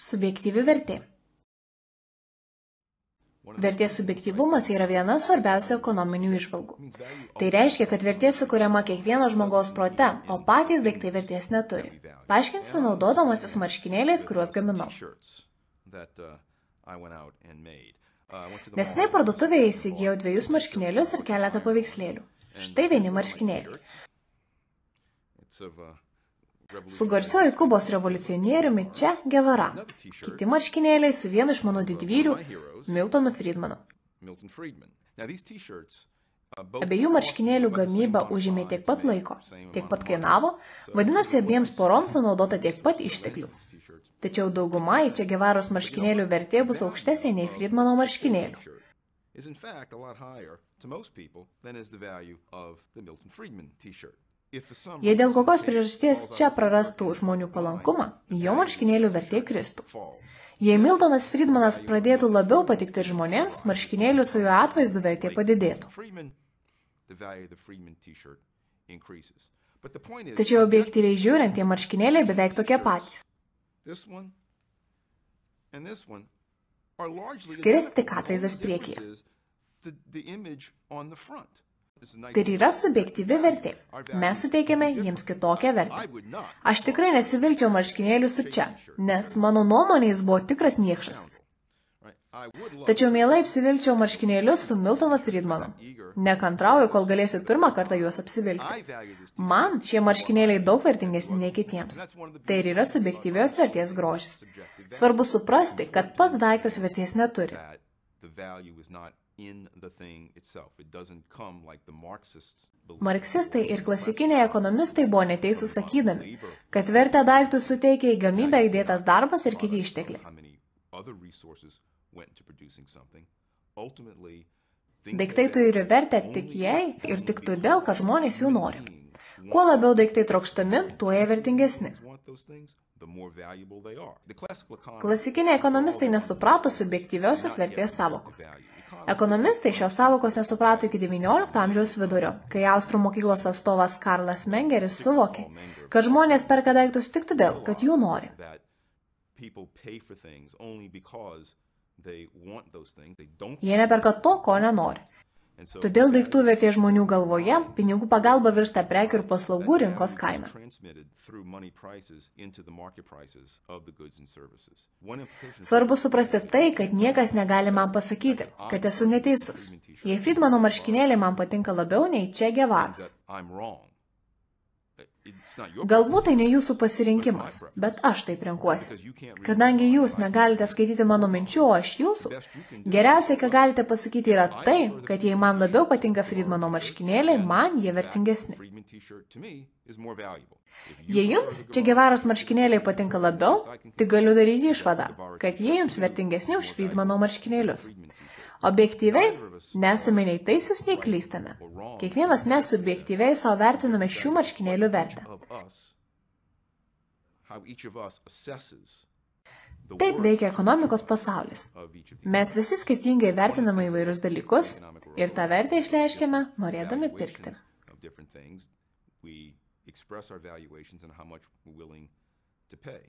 Subjektyvi vertė. Vertės subjektyvumas yra viena svarbiausių ekonominių išvalgų. Tai reiškia, kad vertė sukuriama kiekvieno žmogaus prote, o patys daiktai vertės neturi. Paaiškinsiu naudodamasis marškinėliais, kuriuos gaminau. Nesnei parduotuvėje įsigijau dviejus marškinėlius ir keletą paveikslėlių. Štai vieni marškinėliai. Su garsiuoju Kubos revoliucionieriumi čia Gevara. Kiti marškinėliai su vienu iš mano didvyrių, Miltonu Friedmanu. Abiejų marškinėlių gamyba užėmė tiek pat laiko, tiek pat kainavo, vadinasi, abiems poroms sunaudota tiek pat išteklių. Tačiau dauguma į čia Gevaros marškinėlių vertė bus aukštesnė nei Friedmano marškinėlių. is in fact a lot higher to most people than is the value of the Milton Friedman t-shirt. Jei dėl kokios priežasties čia prarastų žmonių palankumą, jo marškinėlių vertė kristų. Jei Miltonas Friedmanas pradėtų labiau patikti žmonėms, marškinėlių su jo atvaizdu vertė padidėtų. Tačiau objektyviai žiūrint, tie marškinėliai beveik tokie patys. Skiriasi tik atvaizdas priekyje. Tai yra subjektyvi vertė. Mes suteikėme jiems kitokią vertę. Aš tikrai nesivilčiau marškinėlių su čia, nes mano nuomonė jis buvo tikras niekšas. Tačiau mielai apsivilčiau marškinėlius su Miltono Friedmanu. Nekantrauju, kol galėsiu pirmą kartą juos apsivilkti. Man šie marškinėliai daug vertingesni nei kitiems. Tai ir yra subjektyvios vertės grožis. Svarbu suprasti, kad pats daiktas vertės neturi Marksistai ir klasikiniai ekonomistai buvo neteisūs sakydami, kad vertę daiktų suteikia į gamybę įdėtas darbas ir kiti ištekliai. Daiktai turi vertę tik jei ir tik todėl, kad žmonės jų nori. Kuo labiau daiktai trokštami, tuo jie vertingesni. Klasikiniai ekonomistai nesuprato subjektyviosios vertės savokos. Ekonomistai šios savokos nesuprato iki XIX amžiaus vidurio, kai Austrų mokyklos atstovas Karlas Mengeris suvokė, kad žmonės perka daiktus tik todėl, kad jų nori. Jie neperka to, ko nenori. Todėl daiktų vertė žmonių galvoje pinigų pagalba virsta prekių ir paslaugų rinkos kaina. Svarbu suprasti tai, kad niekas negali man pasakyti, kad esu neteisus. Jei Friedmano marškinėliai man patinka labiau nei Čia Gevaras. Galbūt tai ne jūsų pasirinkimas, bet aš taip renkuosi. Kadangi jūs negalite skaityti mano minčių, o aš jūsų, geriausiai, ką galite pasakyti, yra tai, kad jei man labiau patinka Friedmano marškinėliai, man jie vertingesni. Jei jums čia gevaros marškinėliai patinka labiau, tai galiu daryti išvadą, kad jie jums vertingesni už Friedmano marškinėlius. Objektyviai, nesame nei teisūs, nei klystame. Kiekvienas mes subjektyviai savo vertiname šių marškinėlių vertę. Taip veikia ekonomikos pasaulis. Mes visi skirtingai vertiname įvairius dalykus ir tą vertę išleiškiame norėdami pirkti. express our valuations and how much we're willing to pay.